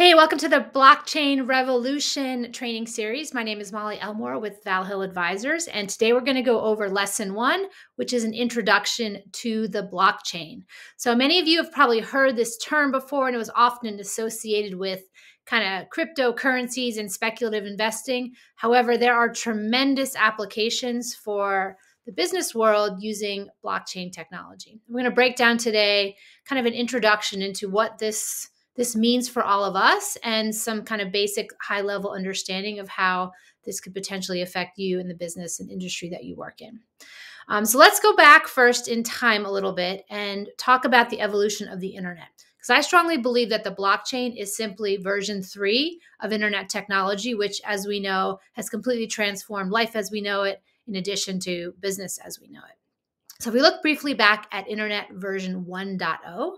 Hey, welcome to the Blockchain Revolution training series. My name is Molly Elmore with Valhill Advisors, and today we're going to go over lesson one, which is an introduction to the blockchain. So, many of you have probably heard this term before, and it was often associated with kind of cryptocurrencies and speculative investing. However, there are tremendous applications for the business world using blockchain technology. We're going to break down today kind of an introduction into what this this means for all of us and some kind of basic high level understanding of how this could potentially affect you in the business and industry that you work in. Um, so let's go back first in time a little bit and talk about the evolution of the internet. Because I strongly believe that the blockchain is simply version three of internet technology, which, as we know, has completely transformed life as we know it, in addition to business as we know it. So, if we look briefly back at Internet version 1.0,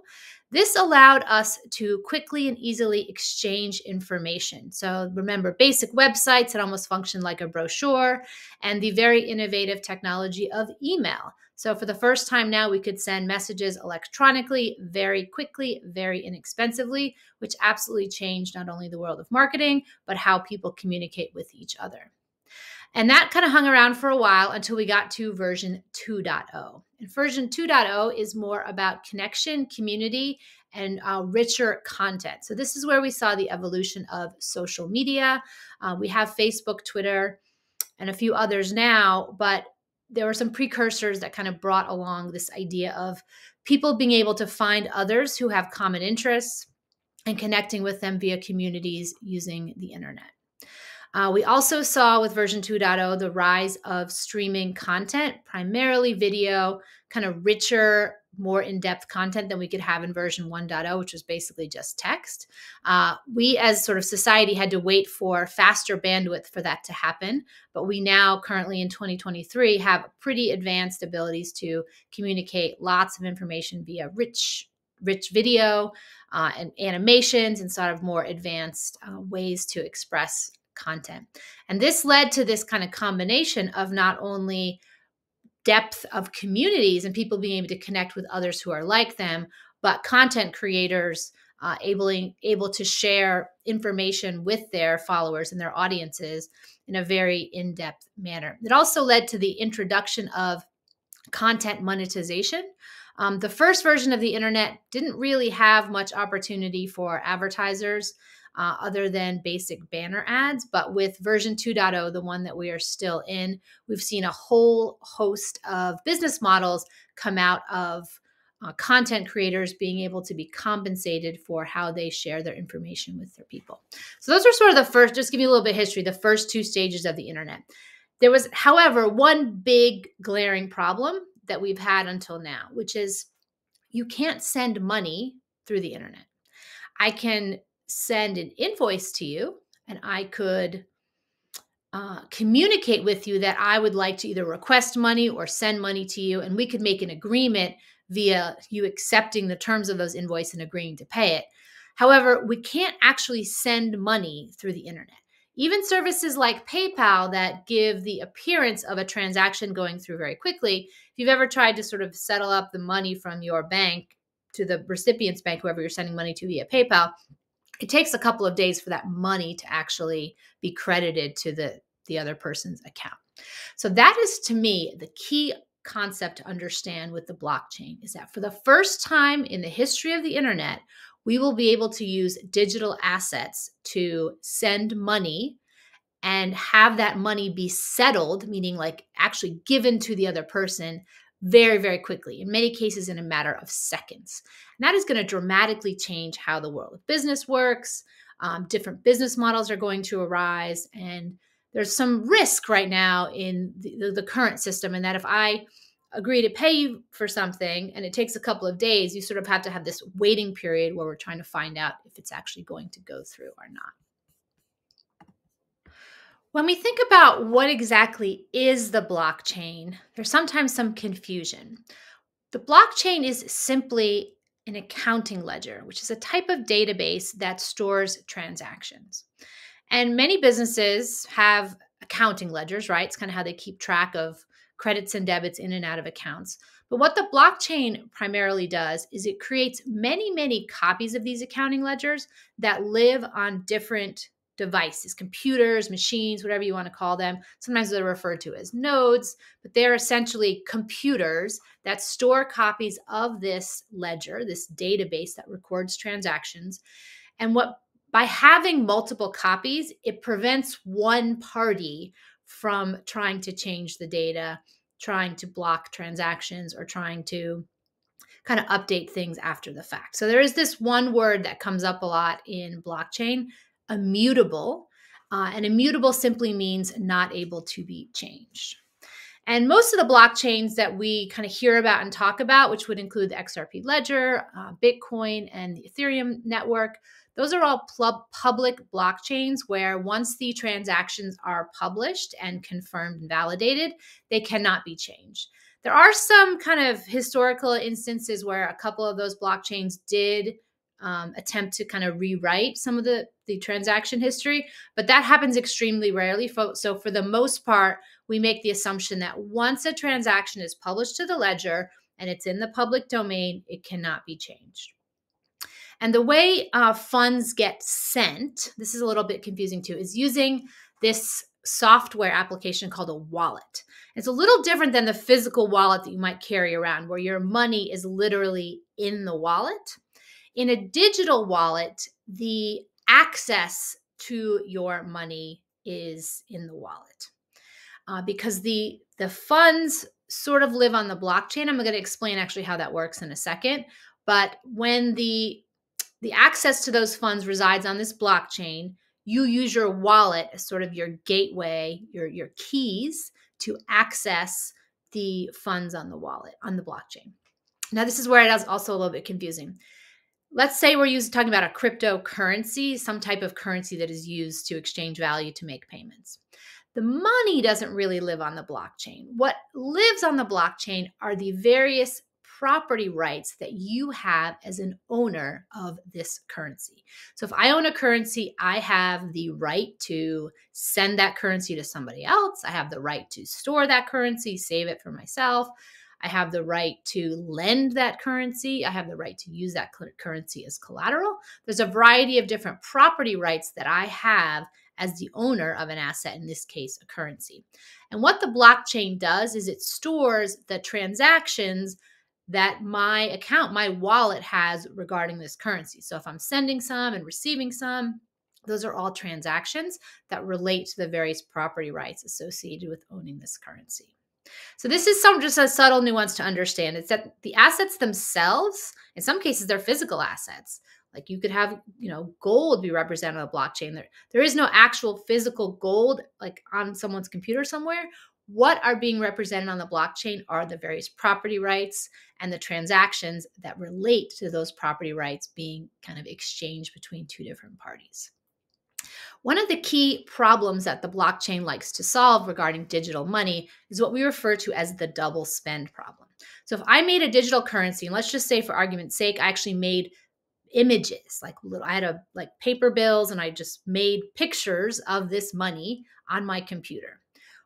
this allowed us to quickly and easily exchange information. So, remember, basic websites that almost functioned like a brochure, and the very innovative technology of email. So, for the first time now, we could send messages electronically very quickly, very inexpensively, which absolutely changed not only the world of marketing, but how people communicate with each other. And that kind of hung around for a while until we got to version 2.0. And version 2.0 is more about connection, community, and uh, richer content. So, this is where we saw the evolution of social media. Uh, we have Facebook, Twitter, and a few others now, but there were some precursors that kind of brought along this idea of people being able to find others who have common interests and connecting with them via communities using the internet. Uh, we also saw with version 2.0 the rise of streaming content, primarily video, kind of richer, more in depth content than we could have in version 1.0, which was basically just text. Uh, we, as sort of society, had to wait for faster bandwidth for that to happen. But we now, currently in 2023, have pretty advanced abilities to communicate lots of information via rich rich video uh, and animations and sort of more advanced uh, ways to express content. And this led to this kind of combination of not only depth of communities and people being able to connect with others who are like them, but content creators uh, able, able to share information with their followers and their audiences in a very in depth manner. It also led to the introduction of content monetization. Um, the first version of the internet didn't really have much opportunity for advertisers uh, other than basic banner ads. But with version 2.0, the one that we are still in, we've seen a whole host of business models come out of uh, content creators being able to be compensated for how they share their information with their people. So those are sort of the first, just give you a little bit of history, the first two stages of the internet. There was, however, one big glaring problem that we've had until now, which is you can't send money through the internet. I can send an invoice to you and I could uh, communicate with you that I would like to either request money or send money to you, and we could make an agreement via you accepting the terms of those invoice and agreeing to pay it. However, we can't actually send money through the internet. Even services like PayPal that give the appearance of a transaction going through very quickly. If you've ever tried to sort of settle up the money from your bank to the recipient's bank, whoever you're sending money to via PayPal, it takes a couple of days for that money to actually be credited to the the other person's account. So that is to me the key concept to understand with the blockchain is that for the first time in the history of the internet, we will be able to use digital assets to send money and have that money be settled, meaning like actually given to the other person very, very quickly, in many cases, in a matter of seconds. And that is going to dramatically change how the world of business works. Um, different business models are going to arise. And there's some risk right now in the, the, current system, and that if I agree to pay you for something and it takes a couple of days, you sort of have to have this waiting period where we're trying to find out if it's actually going to go through or not. When we think about what exactly is the blockchain, there's sometimes some confusion. The blockchain is simply an accounting ledger, which is a type of database that stores transactions. And many businesses have accounting ledgers, right? It's kind of how they keep track of credits and debits in and out of accounts. But what the blockchain primarily does is it creates many, many copies of these accounting ledgers that live on different devices, computers, machines, whatever you want to call them. Sometimes they're referred to as nodes, but they're essentially computers that store copies of this ledger, this database that records transactions. And what by having multiple copies, it prevents one party from trying to change the data, trying to block transactions, or trying to kind of update things after the fact. So there is this one word that comes up a lot in blockchain immutable. Uh, and immutable simply means not able to be changed. And most of the blockchains that we kind of hear about and talk about, which would include the XRP Ledger, uh, Bitcoin, and the Ethereum network, those are all pl- public blockchains where once the transactions are published and confirmed and validated, they cannot be changed. There are some kind of historical instances where a couple of those blockchains did um, attempt to kind of rewrite some of the the transaction history, but that happens extremely rarely. So for the most part, we make the assumption that once a transaction is published to the ledger and it's in the public domain, it cannot be changed. And the way uh, funds get sent, this is a little bit confusing too, is using this software application called a wallet. It's a little different than the physical wallet that you might carry around, where your money is literally in the wallet. In a digital wallet, the access to your money is in the wallet uh, because the the funds sort of live on the blockchain. I'm going to explain actually how that works in a second. But when the the access to those funds resides on this blockchain, you use your wallet as sort of your gateway, your your keys to access the funds on the wallet on the blockchain. Now, this is where it is also a little bit confusing let's say we're talking about a cryptocurrency, some type of currency that is used to exchange value to make payments. The money doesn't really live on the blockchain. What lives on the blockchain are the various property rights that you have as an owner of this currency. So if I own a currency, I have the right to send that currency to somebody else. I have the right to store that currency, save it for myself. I have the right to lend that currency. I have the right to use that currency as collateral. There's a variety of different property rights that I have as the owner of an asset, in this case, a currency. And what the blockchain does is it stores the transactions that my account, my wallet has regarding this currency. So if I'm sending some and receiving some, those are all transactions that relate to the various property rights associated with owning this currency. So this is some just a subtle nuance to understand. It's that the assets themselves, in some cases, they're physical assets. Like you could have, you know, gold be represented on a blockchain. There, there is no actual physical gold like on someone's computer somewhere. What are being represented on the blockchain are the various property rights and the transactions that relate to those property rights being kind of exchanged between two different parties. One of the key problems that the blockchain likes to solve regarding digital money is what we refer to as the double spend problem. So if I made a digital currency, and let's just say for argument's sake, I actually made images, like little, I had a like paper bills and I just made pictures of this money on my computer.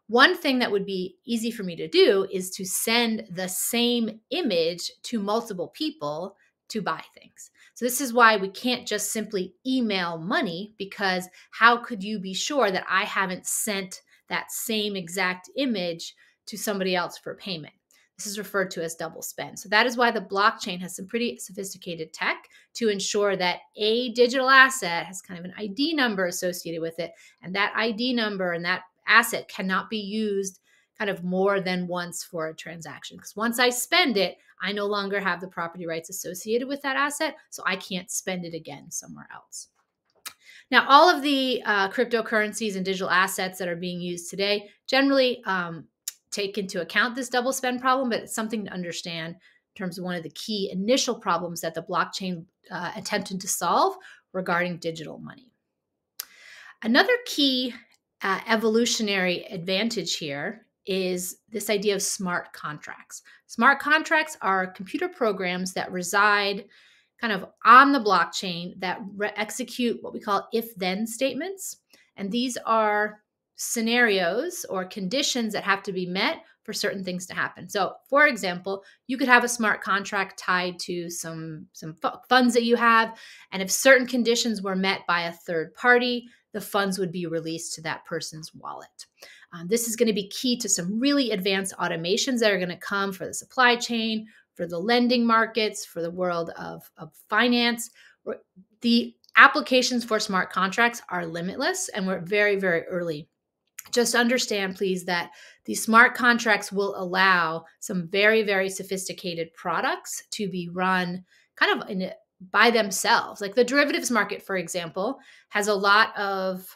One thing that would be easy for me to do is to send the same image to multiple people to buy things. So, this is why we can't just simply email money because how could you be sure that I haven't sent that same exact image to somebody else for payment? This is referred to as double spend. So, that is why the blockchain has some pretty sophisticated tech to ensure that a digital asset has kind of an ID number associated with it. And that ID number and that asset cannot be used kind of more than once for a transaction. Because once I spend it, I no longer have the property rights associated with that asset, so I can't spend it again somewhere else. Now, all of the uh, cryptocurrencies and digital assets that are being used today generally um, take into account this double spend problem, but it's something to understand in terms of one of the key initial problems that the blockchain uh, attempted to solve regarding digital money. Another key uh, evolutionary advantage here is this idea of smart contracts. Smart contracts are computer programs that reside kind of on the blockchain that execute what we call if then statements. And these are scenarios or conditions that have to be met for certain things to happen. So, for example, you could have a smart contract tied to some some funds that you have, and if certain conditions were met by a third party, the funds would be released to that person's wallet. Um, this is going to be key to some really advanced automations that are going to come for the supply chain, for the lending markets, for the world of, of finance. The applications for smart contracts are limitless, and we're very, very early. Just understand, please, that these smart contracts will allow some very, very sophisticated products to be run kind of in, by themselves. Like the derivatives market, for example, has a lot of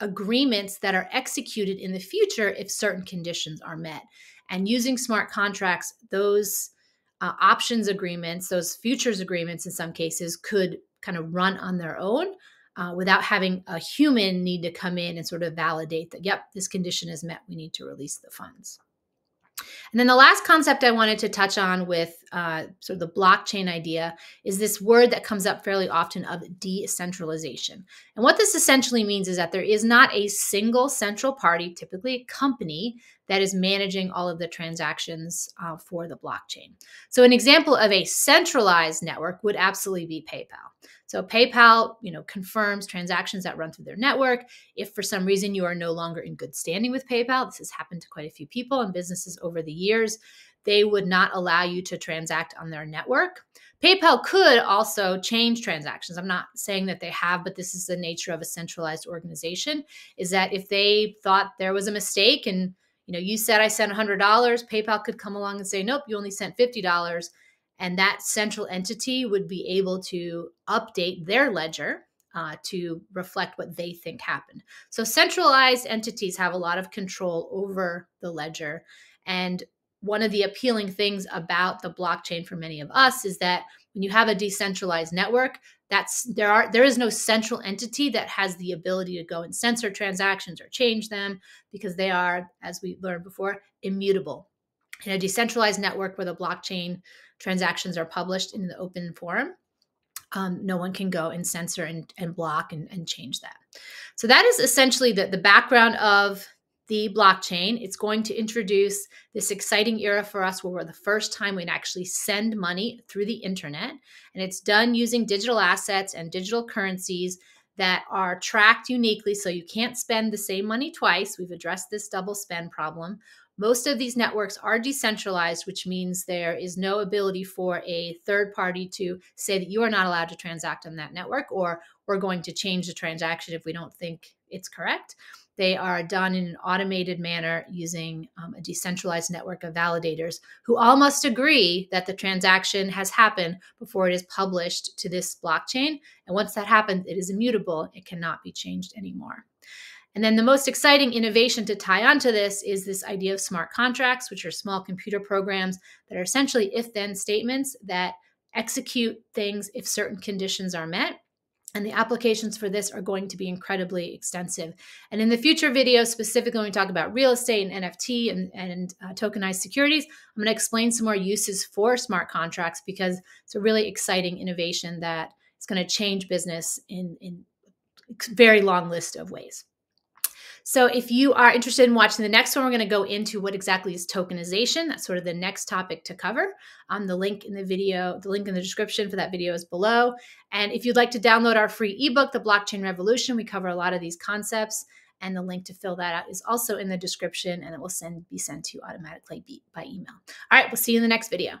agreements that are executed in the future if certain conditions are met. And using smart contracts, those uh, options agreements, those futures agreements in some cases could kind of run on their own uh, without having a human need to come in and sort of validate that, yep, this condition is met. We need to release the funds. And then the last concept I wanted to touch on with uh, sort of the blockchain idea is this word that comes up fairly often of decentralization. And what this essentially means is that there is not a single central party, typically a company, that is managing all of the transactions uh, for the blockchain. So an example of a centralized network would absolutely be PayPal. So PayPal, you know, confirms transactions that run through their network. If for some reason you are no longer in good standing with PayPal, this has happened to quite a few people and businesses over the years, they would not allow you to transact on their network. PayPal could also change transactions. I'm not saying that they have, but this is the nature of a centralized organization is that if they thought there was a mistake and you know, you said I sent $100, PayPal could come along and say, "Nope, you only sent $50." And that central entity would be able to update their ledger uh, to reflect what they think happened. So centralized entities have a lot of control over the ledger. And one of the appealing things about the blockchain for many of us is that when you have a decentralized network, that's there are there is no central entity that has the ability to go and censor transactions or change them because they are, as we learned before, immutable. In a decentralized network where the blockchain transactions are published in the open forum, um, no one can go and censor and, and block and, and change that. So that is essentially the, the background of the blockchain. It's going to introduce this exciting era for us where we're the first time we'd actually send money through the internet. And it's done using digital assets and digital currencies that are tracked uniquely so you can't spend the same money twice. We've addressed this double spend problem. Most of these networks are decentralized, which means there is no ability for a third party to say that you are not allowed to transact on that network or we're going to change the transaction if we don't think it's correct. They are done in an automated manner using um, a decentralized network of validators who all must agree that the transaction has happened before it is published to this blockchain. And once that happens, it is immutable, it cannot be changed anymore. And then the most exciting innovation to tie onto this is this idea of smart contracts, which are small computer programs that are essentially if then statements that execute things if certain conditions are met. And the applications for this are going to be incredibly extensive. And in the future videos, specifically when we talk about real estate and NFT and, and uh, tokenized securities, I'm going to explain some more uses for smart contracts because it's a really exciting innovation that is going to change business in, in a very long list of ways. So if you are interested in watching the next one, we're going to go into what exactly is tokenization. That's sort of the next topic to cover. Um, the link in the video, the link in the description for that video is below. And if you'd like to download our free ebook, The Blockchain Revolution, we cover a lot of these concepts. And the link to fill that out is also in the description and it will send be sent to you automatically by email. All right, we'll see you in the next video.